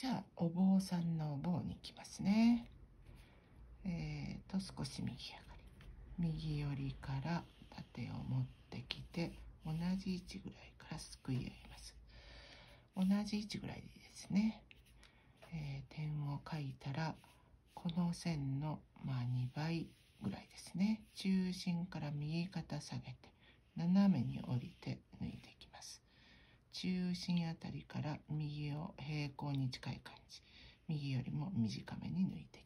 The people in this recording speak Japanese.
じゃあお坊さんのお坊に行きますね。えーと少し右上がり。右寄りから縦を持ってきて同じ位置ぐらいからすくい合います。同じ位置ぐらいでいいですね、えー、点を書いたらこの線の、まあ、2倍ぐらいですね。中心から右肩下げて斜めに降り中心あたりから右を平行に近い感じ。右よりも短めに抜いて